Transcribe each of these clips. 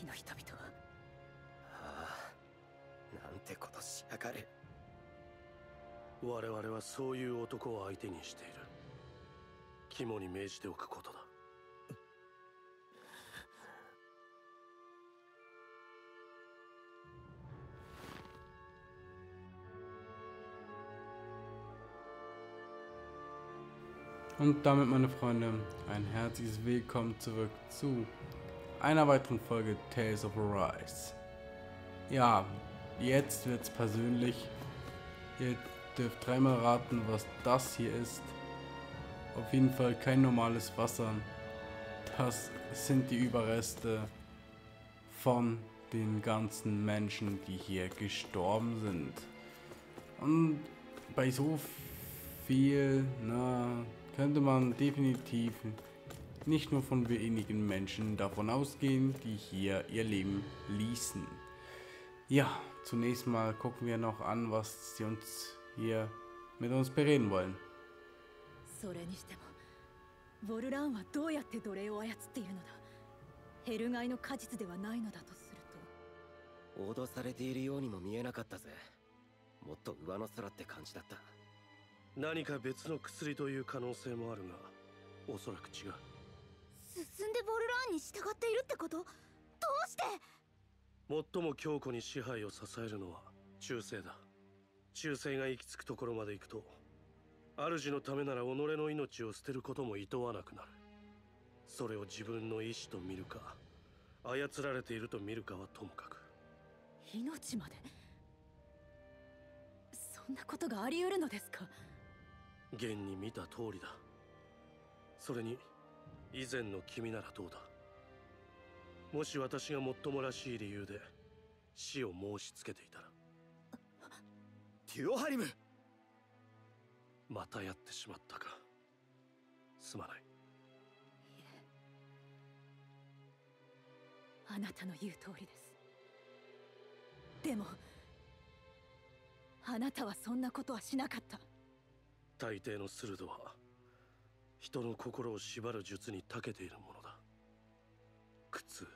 域の人々はああなんてことしやがる我々はそういう男を相手にしている肝に銘じておくことだ「Und damit, meine Freunde, ein herzliches Willkommen zurück zu einer weiteren Folge Tales of Arise. Ja, jetzt wird's persönlich. Ihr dürft dreimal raten, was das hier ist. Auf jeden Fall kein normales Wasser. Das sind die Überreste von den ganzen Menschen, die hier gestorben sind. Und bei so viel, na, könnte man definitiv nicht nur von wenigen Menschen davon ausgehen, die hier ihr Leben ließen. Ja, zunächst mal gucken wir noch an, was sie uns hier mit uns bereden wollen. それにしてもヴォルランはどうやって奴隷を操っているのだヘルガイの果実ではないのだとすると脅されているようにも見えなかったぜもっと上の空って感じだった何か別の薬という可能性もあるがおそらく違う 進んでボルラーンに従っているってこと？どうして？最も強固に支配を支えるのは忠誠だ。忠誠が行き着くところまで行くと主のためなら己の命を捨てることも厭わなくなる。それを自分の意志と見るか操られていると見るかはともかく。命まで？そんなことがあり得るのですか？現に見た通りだ。それに以前の君ならどうだ？もし私が最もらしい理由で死を申し付けていたら。テュオハリム！またやってしまったか。すまない。あなたの言う通りです。でもあなたはそんなことはしなかった。大抵のスルドは人の心を縛る術に長けているものだ苦痛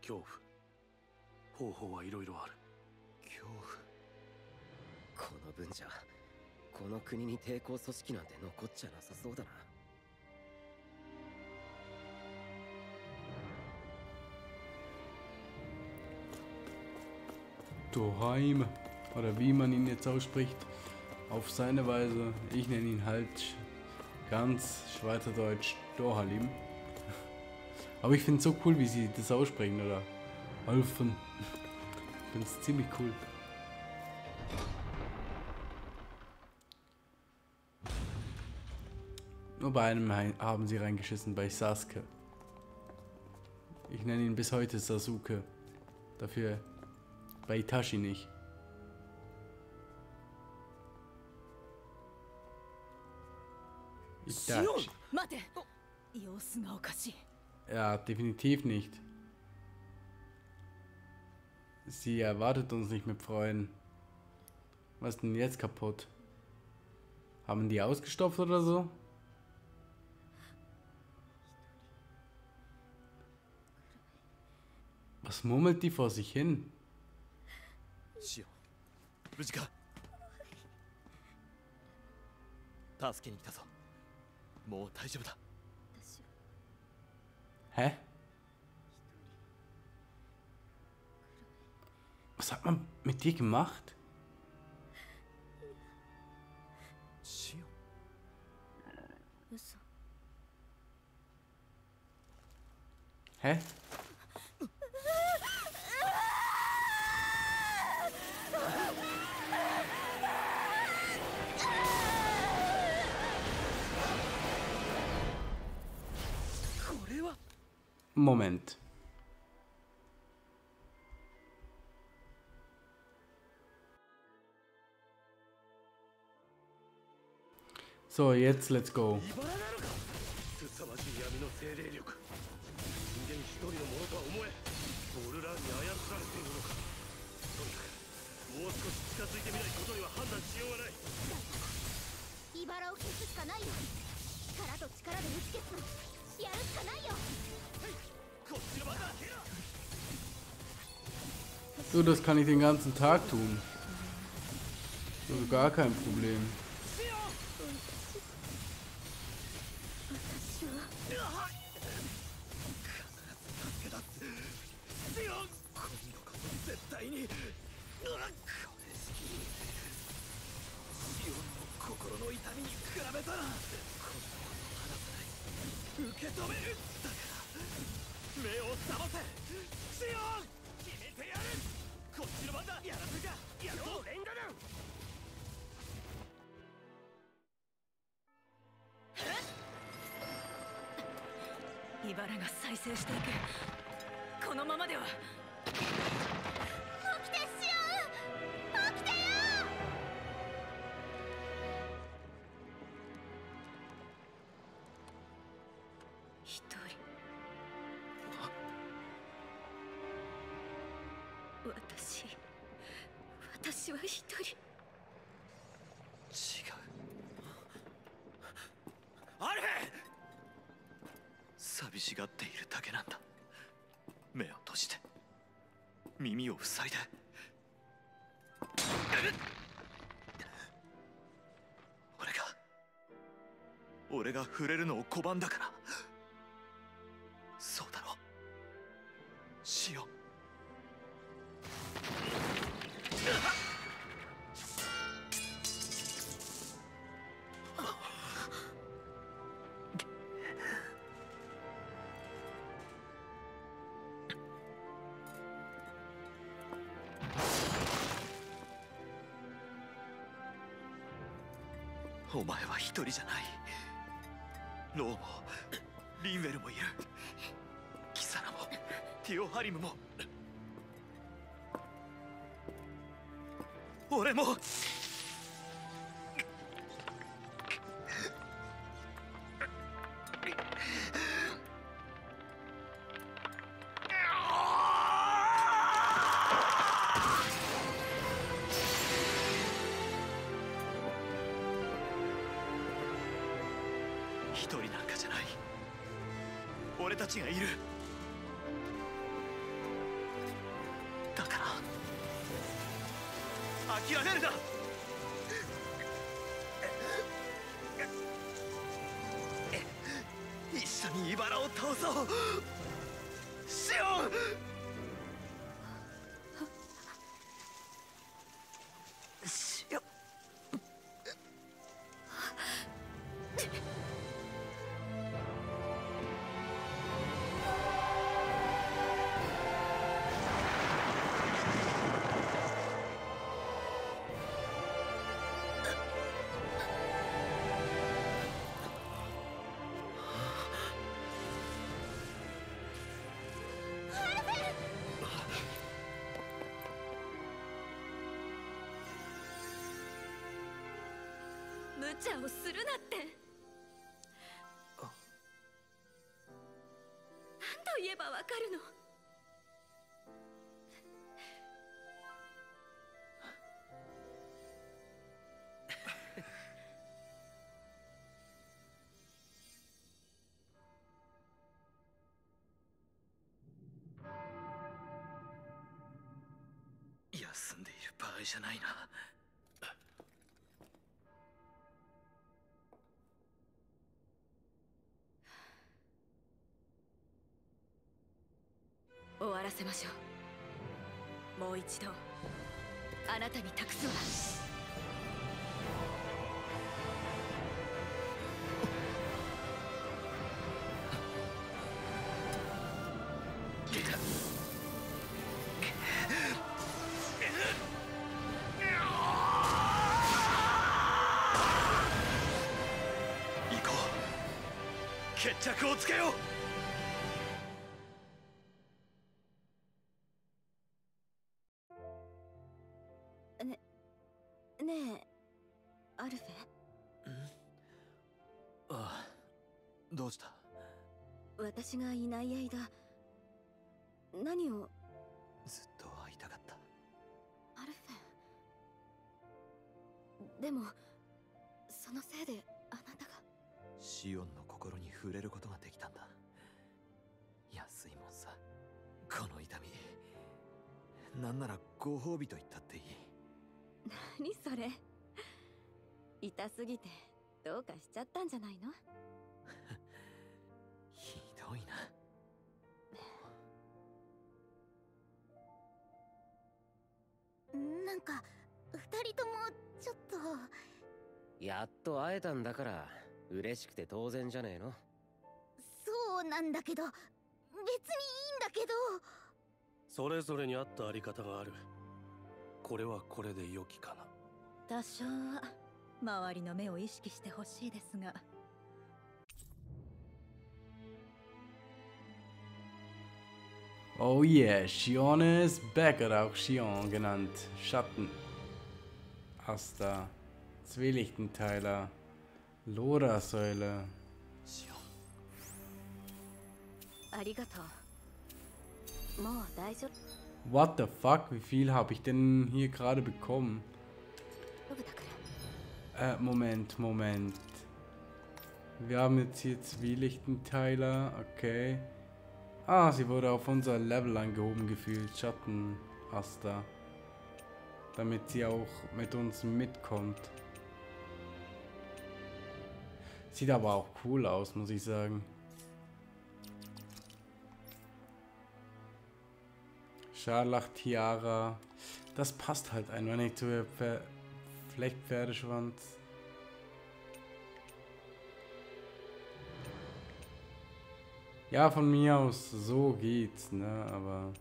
恐怖方法はいろいろある恐怖この分じゃこの国に抵抗組織なんて残っちゃなさそうだな Doheim, oder wie man ihn jetzt ausspricht, auf seine Weise. Ich nenne ihn halt ganz Schweizerdeutsch Dohalim. Aber ich finde es so cool, wie sie das aussprechen, oder? Alfen. Ich finde es ziemlich cool. Nur bei einem haben sie reingeschissen, bei Sasuke. Ich nenne ihn bis heute Sasuke. Dafür bei Itachi nicht. Itachi. Ja, definitiv nicht. Sie erwartet uns nicht mit Freuen. Was ist denn jetzt kaputt? Haben die ausgestopft oder so? Was murmelt die vor sich hin? Shio, もう大丈夫だ Hä? Was hat man mit dir gemacht? シオン嘘 Hä? Moment. So, jetzt let's go. 凄まじい闇の精霊力。人間一人のものとは思えボルラーに操られているのか。とにかくもう少し近づいてみないことには判断しようがない。茨を消すしかないよ。力と力で打ち消す。やるしかないよ So, das kann ich den ganzen Tag tun. Also gar kein Problem. 目を覚ませシオン決めてやるこっちの番だやらせかやろうレンガガン 茨が再生していく。このままでは。は一人。違う。アルフェ寂しがっているだけなんだ。目を閉じて。耳を塞いで。俺が俺が触れるのを拒んだから。俺も。一人なんかじゃない。俺たちがいる。ら諦めるな。一緒にイバラを倒そう。シオン！無茶をするなって。何と言えばわかるの？休んでいる場合じゃないなせましょう。もう一度あなたに託すわ。行こう。決着をつけよう。私がいない間何を？ずっと会いたかった。アルフェでもそのせいであなたが。シオンの心に触れることができたんだ。安いもんさ。この痛み。なんならご褒美と言ったっていい。何それ。痛すぎてどうかしちゃったんじゃないの？ひどいな。なんか二人ともちょっと。やっと会えたんだから嬉しくて当然じゃねえの？そうなんだけど別にいいんだけど。それぞれに合ったあり方がある。これはこれで良きかな。多少は周りの目を意識してほしいですが Oh yeah, Shion is back, oder auch Shion genannt. Schatten. Asta. Zwielichtenteiler. Lora-Säule. What the fuck? Wie viel habe ich denn hier gerade bekommen? Äh, Moment, Moment. Wir haben jetzt hier Zwielichtenteiler. Okay. Ah, sie wurde auf unser Level angehoben gefühlt. Schatten Asta. Damit sie auch mit uns mitkommt. Sieht aber auch cool aus, muss ich sagen. Scharlach Tiara. Das passt halt einfach nicht zu Pfer Flechtpferdeschwanz. Ja, von mir aus, so geht's, ne, aber...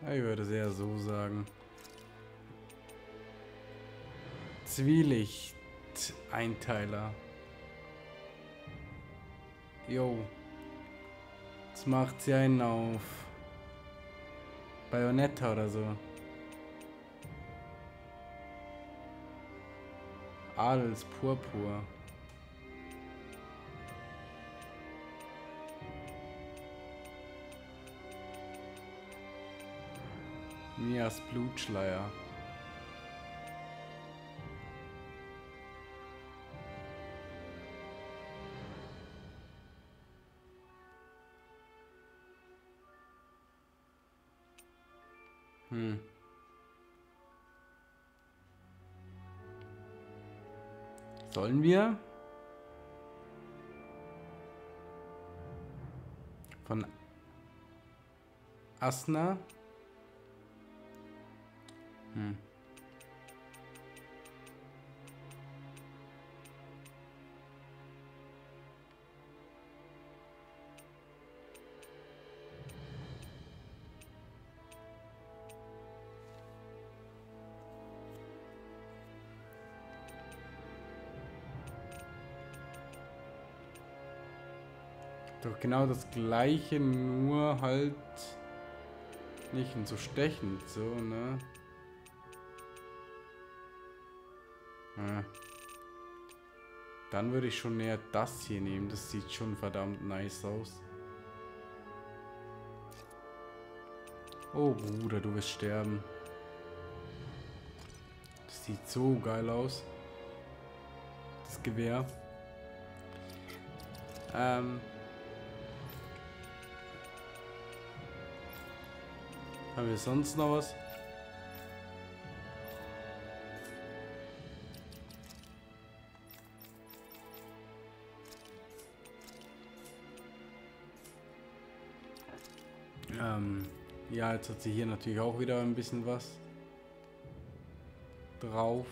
Ich würde es eher so sagen. Zwielicht-Einteiler. Jo. Jetzt macht sie einen auf Bayonetta oder so. Adelspurpur. Mias Blutschleier. Sollen wir? Von Asna? Doch genau das gleiche, nur halt nicht so stechend, so, ne? Ja. Dann würde ich schon eher das hier nehmen. Das sieht schon verdammt nice aus. Oh Bruder, du wirst sterben. Das sieht so geil aus. Das Gewehr. Ähm. Haben wir sonst noch was? Ähm, ja, jetzt hat sie hier natürlich auch wieder ein bisschen was drauf.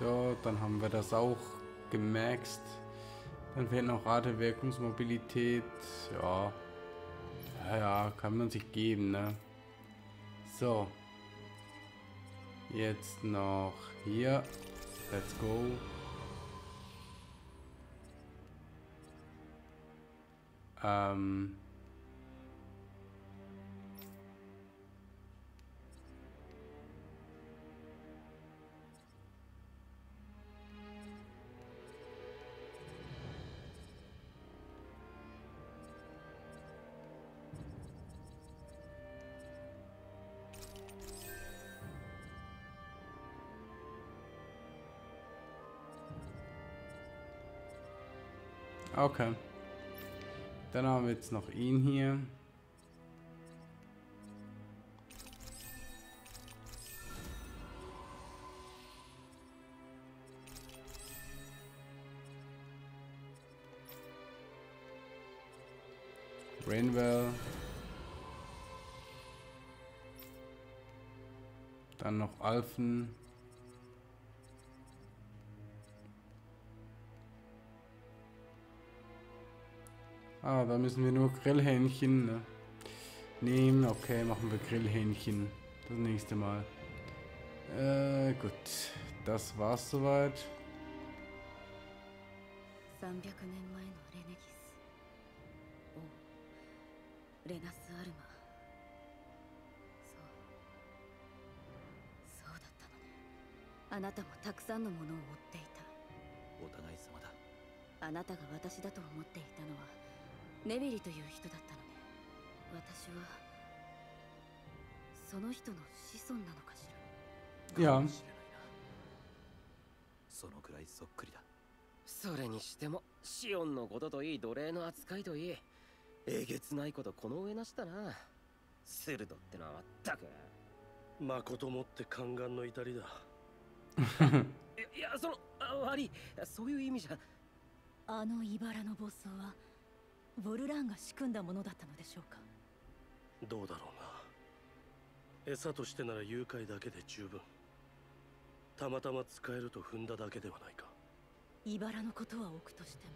So, dann haben wir das auch gemaxt. Dann fehlt noch Rate, Wirkungsmobilität. Ja. ja, ja, kann man sich geben, ne? So. Jetzt noch hier. Let's go. Ähm. Okay. Dann haben wir jetzt noch ihn hier. Rainwell. Dann noch Alphen. Ah, da müssen wir nur Grillhähnchen ne, nehmen. Okay, machen wir Grillhähnchen das nächste Mal. Äh, gut. Das war's soweit. 300年前のレネギス王レナス・アルマそうそうだったのねあなたもたくさんのものを追っていたお互い様だあなたが私だと思っていたのは ネビリという人だったのね。私はその人の子孫なのかしら。いなそのくらいそっくりだ。それにしてもシオンのことといい奴隷の扱いといいえげつないことこの上なしたな。セルドってのはまったく。まこともって宦官の至りだ。いいやそのあ悪い。そういう意味じゃ。あの茨の暴走はボルラーンが仕組んだものだったのでしょうか？どうだろうな。餌としてなら誘拐だけで十分。たまたま使えると踏んだだけではないか。茨のことは置くとしても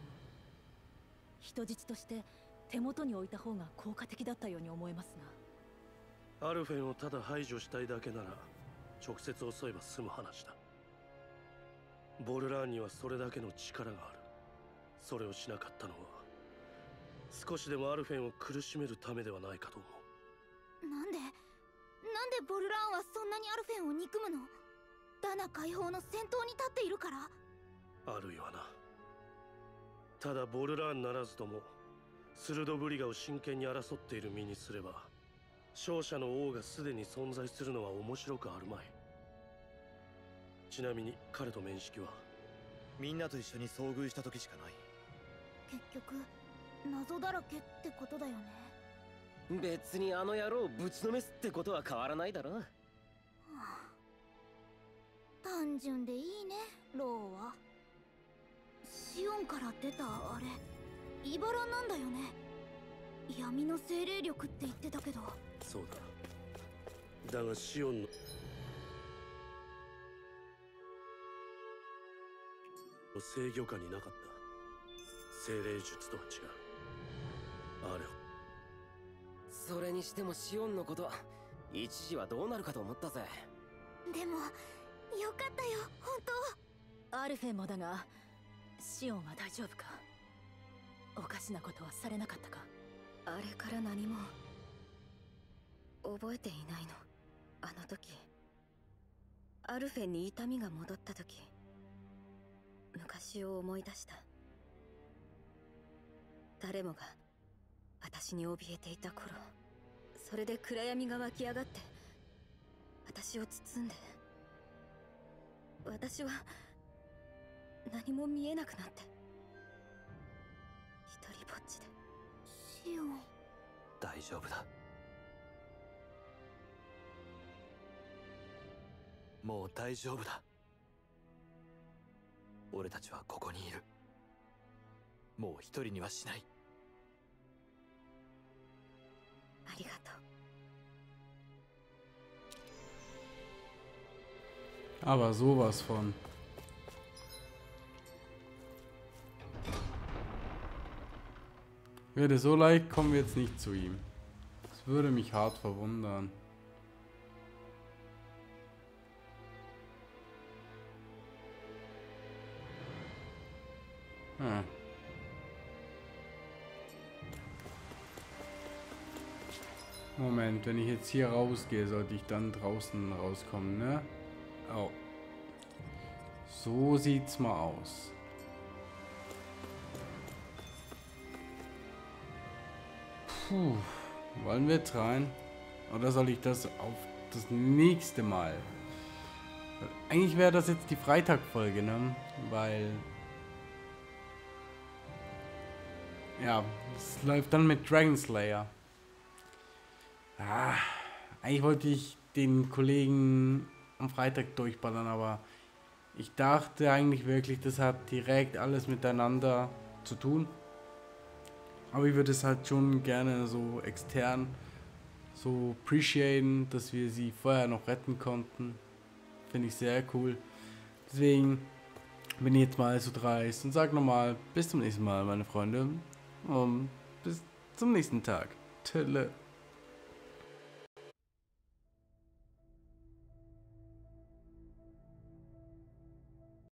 人質として手元に置いた方が効果的だったように思えますアルフェンをただ排除したいだけなら直接襲えば済む話だ。ボルラーンにはそれだけの力がある。それをしなかったのは少しでもアルフェンを苦しめるためではないかと思なんでなんでボルラーンはそんなにアルフェンを憎むの？ダナ解放の先頭に立っているから。うあるいはな。ただボルラーンならずともスルドブリガを真剣に争っている身にすれば勝者の王がすでに存在するのは面白くあるまい。ちなみに彼と面識は？みんなと一緒に遭遇した時しかない。結局謎だらけってことだよね。別にあの野郎をぶちのめすってことは変わらないだろ単純でいいねローは。シオンから出たあれ茨なんだよね。闇の精霊力って言ってたけど。そうだ。だがシオンの。制御下になかった。精霊術とは違うあれそれにしてもシオンのこと一時はどうなるかと思ったぜ。でもよかったよ本アルフェンもだがシオンは大丈夫か？おかしなことはされなかったか？あれから何も覚えていないの。あの時アルフェンに痛みが戻った時昔を思い出した。誰もが私に怯えていた頃それで暗闇が湧き上がって私を包んで私は何も見えなくなって一人ぼっちで。シオン。大丈夫だ。もう大丈夫だ。俺たちはここにいる。もう一人にはしないりがとう Aber sowas von. Würde so leicht kommen wir jetzt nicht zu ihm. Das würde mich hart verwundern. Moment, wenn ich jetzt hier rausgehe, sollte ich dann draußen rauskommen, ne? Oh. So sieht's mal aus. Puh. Wollen wir jetzt rein? Oder soll ich das auf das nächste Mal? Eigentlich wäre das jetzt die Freitagfolge, ne? Weil ja, es läuft dann mit Dragon Slayer. Ah, eigentlich wollte ich den Kollegen am Freitag durchballern, aber ich dachte eigentlich wirklich, das hat direkt alles miteinander zu tun. Aber ich würde es halt schon gerne so extern so appreciaten, dass wir sie vorher noch retten konnten. Finde ich sehr cool. Deswegen bin ich jetzt mal so dreist und sag nochmal bis zum nächsten Mal, meine Freunde. Und bis zum nächsten Tag. Tille.